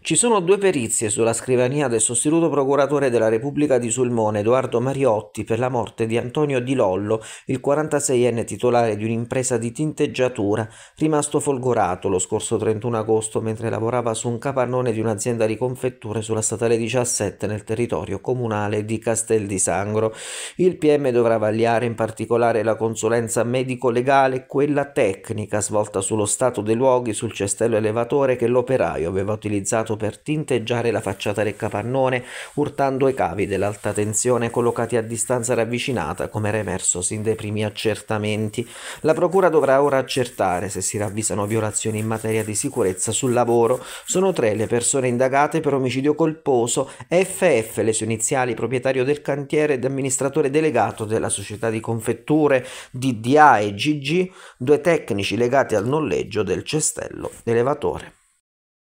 Ci sono due perizie sulla scrivania del sostituto procuratore della Repubblica di Sulmone, Edoardo Mariotti, per la morte di Antonio Di Lollo, il 46enne titolare di un'impresa di tinteggiatura, rimasto folgorato lo scorso 31 agosto mentre lavorava su un capannone di un'azienda di confetture sulla statale 17 nel territorio comunale di Castel di Sangro. Il PM dovrà vagliare in particolare la consulenza medico-legale e quella tecnica svolta sullo stato dei luoghi sul cestello elevatore che l'operaio aveva utilizzato usato per tinteggiare la facciata del capannone, urtando i cavi dell'alta tensione collocati a distanza ravvicinata, come era emerso sin dai primi accertamenti. La procura dovrà ora accertare se si ravvisano violazioni in materia di sicurezza sul lavoro. Sono tre le persone indagate per omicidio colposo, FF, le sue iniziali proprietario del cantiere ed amministratore delegato della società di confetture DDA e GG, due tecnici legati al nolleggio del cestello elevatore.